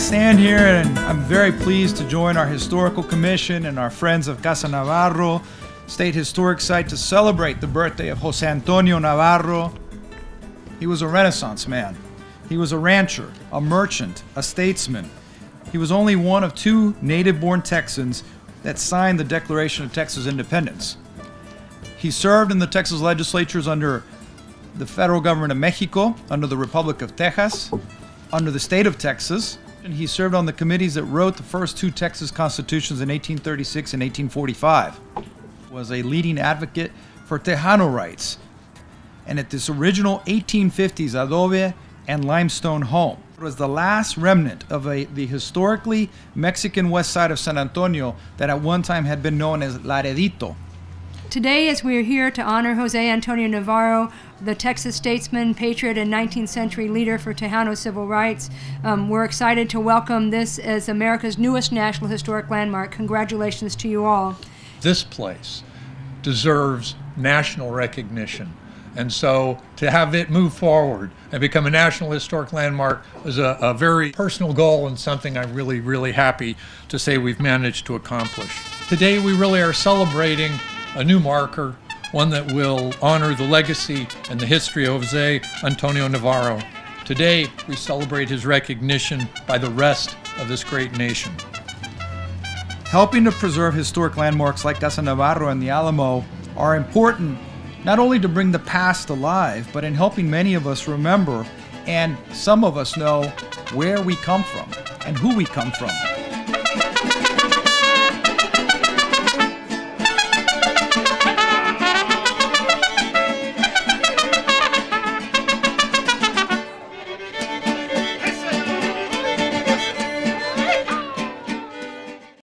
stand here and I'm very pleased to join our Historical Commission and our friends of Casa Navarro State Historic Site to celebrate the birthday of Jose Antonio Navarro. He was a Renaissance man. He was a rancher, a merchant, a statesman. He was only one of two native born Texans that signed the Declaration of Texas Independence. He served in the Texas legislatures under the federal government of Mexico, under the Republic of Texas, under the state of Texas, and he served on the committees that wrote the first two Texas constitutions in 1836 and 1845. Was a leading advocate for Tejano rights. And at this original 1850s adobe and limestone home. It was the last remnant of a, the historically Mexican west side of San Antonio that at one time had been known as Laredito. Today, as we are here to honor Jose Antonio Navarro, the Texas statesman, patriot, and 19th century leader for Tejano civil rights, um, we're excited to welcome this as America's newest National Historic Landmark. Congratulations to you all. This place deserves national recognition. And so to have it move forward and become a National Historic Landmark is a, a, very personal goal and something I'm really, really happy to say we've managed to accomplish. Today we really are celebrating a new marker, one that will honor the legacy and the history of Jose Antonio Navarro. Today, we celebrate his recognition by the rest of this great nation. Helping to preserve historic landmarks like Casa Navarro and the Alamo are important not only to bring the past alive, but in helping many of us remember and some of us know where we come from and who we come from.